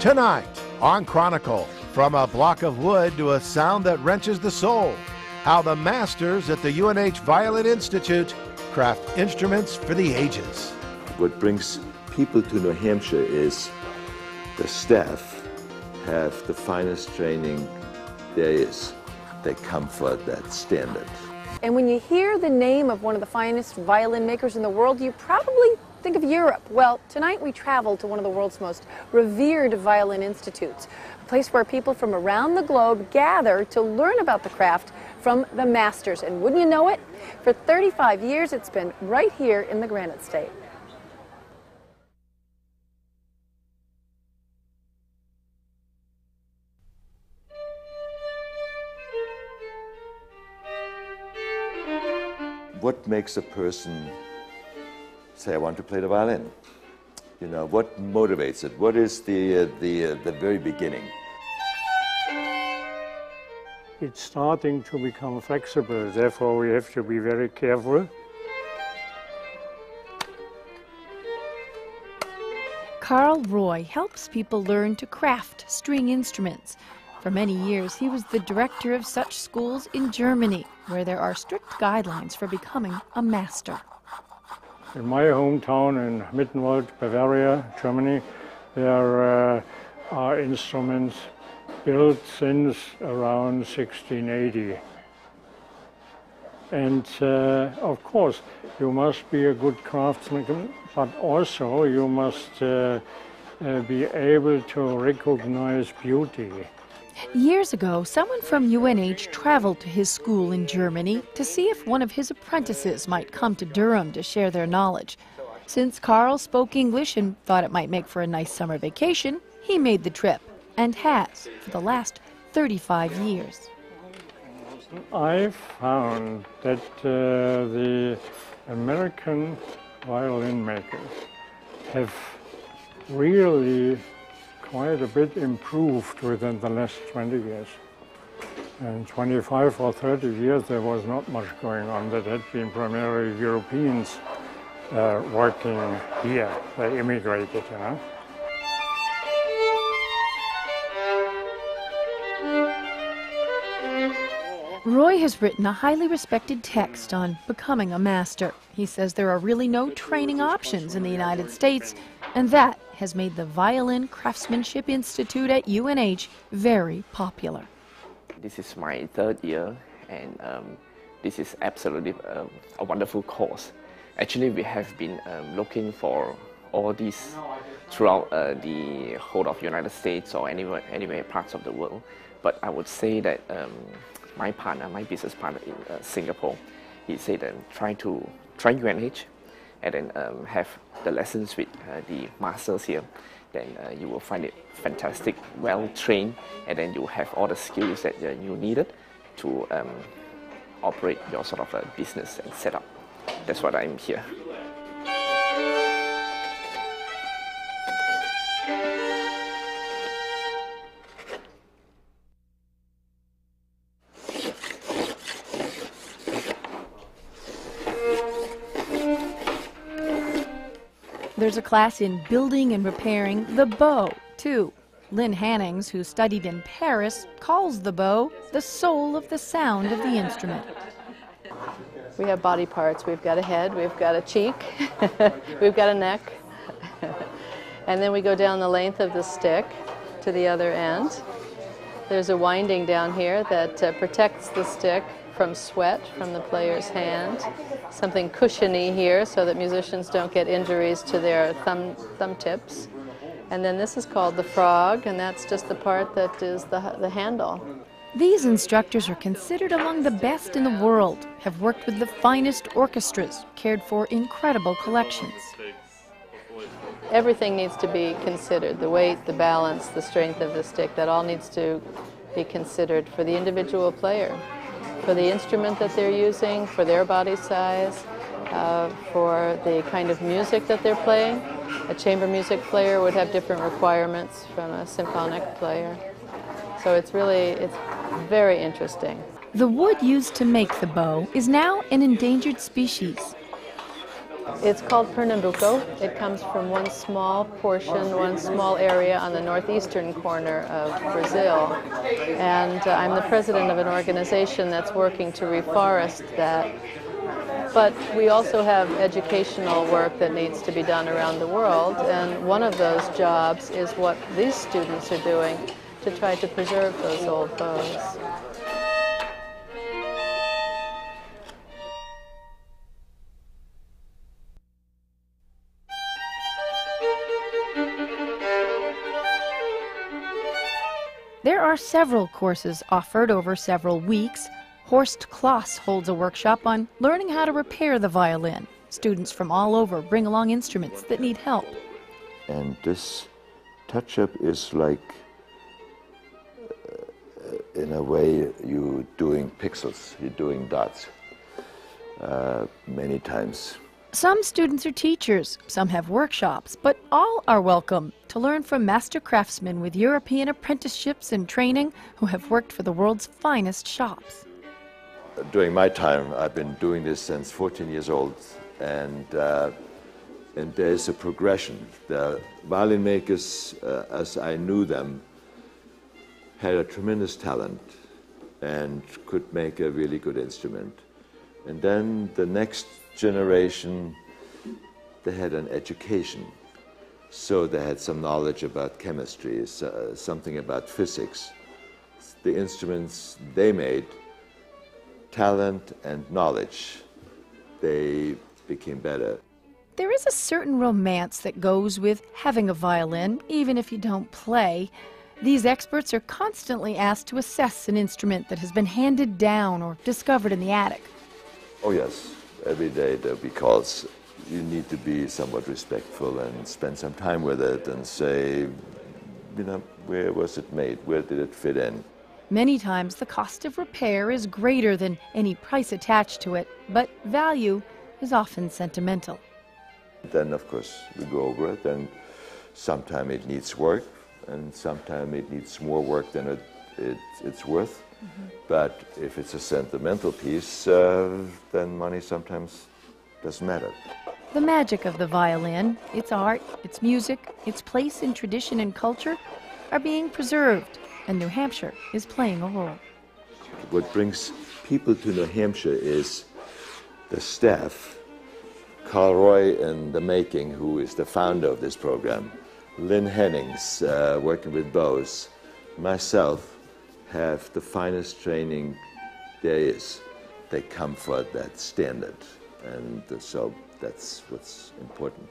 Tonight on Chronicle, from a block of wood to a sound that wrenches the soul, how the masters at the UNH Violin Institute craft instruments for the ages. What brings people to New Hampshire is the staff have the finest training there is. They come for that standard. And when you hear the name of one of the finest violin makers in the world, you probably think of Europe. Well, tonight we travel to one of the world's most revered violin institutes, a place where people from around the globe gather to learn about the craft from the masters. And wouldn't you know it? For 35 years, it's been right here in the Granite State. What makes a person say, I want to play the violin? You know, what motivates it? What is the, uh, the, uh, the very beginning? It's starting to become flexible, therefore we have to be very careful. Karl Roy helps people learn to craft string instruments. For many years, he was the director of such schools in Germany, where there are strict guidelines for becoming a master. In my hometown in Mittenwald, Bavaria, Germany, there uh, are instruments built since around 1680. And uh, of course, you must be a good craftsman, but also you must uh, uh be able to recognize beauty. Years ago, someone from UNH traveled to his school in Germany to see if one of his apprentices might come to Durham to share their knowledge. Since Karl spoke English and thought it might make for a nice summer vacation, he made the trip and has for the last 35 years. I found that uh, the American violin makers have really quite a bit improved within the last 20 years. In 25 or 30 years, there was not much going on. That had been primarily Europeans uh, working here. They immigrated, you know. Roy has written a highly respected text on becoming a master. He says there are really no training options in the United States, and that has made the Violin Craftsmanship Institute at UNH very popular. This is my third year, and um, this is absolutely uh, a wonderful course. Actually, we have been um, looking for all these throughout uh, the whole of the United States or anywhere, anywhere parts of the world. But I would say that um, my partner, my business partner in uh, Singapore, he said that try to try UNH and then um, have the lessons with uh, the masters here, then uh, you will find it fantastic, well trained, and then you have all the skills that uh, you needed to um, operate your sort of a business and setup. That's what I'm here. There's a class in building and repairing the bow, too. Lynn Hannings, who studied in Paris, calls the bow the soul of the sound of the instrument. We have body parts. We've got a head, we've got a cheek, we've got a neck. and then we go down the length of the stick to the other end. There's a winding down here that uh, protects the stick from sweat from the player's hand, something cushiony here so that musicians don't get injuries to their thumb, thumb tips. And then this is called the frog, and that's just the part that is the, the handle. These instructors are considered among the best in the world, have worked with the finest orchestras, cared for incredible collections. Everything needs to be considered the weight, the balance, the strength of the stick, that all needs to be considered for the individual player for the instrument that they're using, for their body size, uh, for the kind of music that they're playing. A chamber music player would have different requirements from a symphonic player. So it's really, it's very interesting. The wood used to make the bow is now an endangered species. It's called Pernambuco. It comes from one small portion, one small area on the northeastern corner of Brazil. And uh, I'm the president of an organization that's working to reforest that. But we also have educational work that needs to be done around the world. And one of those jobs is what these students are doing to try to preserve those old bows. There are several courses offered over several weeks. Horst Kloss holds a workshop on learning how to repair the violin. Students from all over bring along instruments that need help. And this touch up is like, uh, in a way, you doing pixels, you're doing dots uh, many times. Some students are teachers, some have workshops, but all are welcome to learn from master craftsmen with European apprenticeships and training who have worked for the world's finest shops. During my time, I've been doing this since 14 years old, and, uh, and there's a progression. The violin makers, uh, as I knew them, had a tremendous talent and could make a really good instrument. And then the next generation, they had an education. So they had some knowledge about chemistry, uh, something about physics. The instruments they made, talent and knowledge, they became better. There is a certain romance that goes with having a violin, even if you don't play. These experts are constantly asked to assess an instrument that has been handed down or discovered in the attic. Oh, yes every day though, because you need to be somewhat respectful and spend some time with it and say, you know, where was it made? Where did it fit in? Many times the cost of repair is greater than any price attached to it, but value is often sentimental. Then, of course, we go over it, and sometimes it needs work, and sometimes it needs more work than it, it it's worth. Mm-hmm. But if it's a sentimental piece, uh, then money sometimes doesn't matter. The magic of the violin, its art, its music, its place in tradition and culture are being preserved, and New Hampshire is playing a role. What brings people to New Hampshire is the staff, Karl Roy in the making, who is the founder of this program, Lynn Hannings, uh, working with bows, myself, have the finest training there is. They come for that standard. And so that's what's important.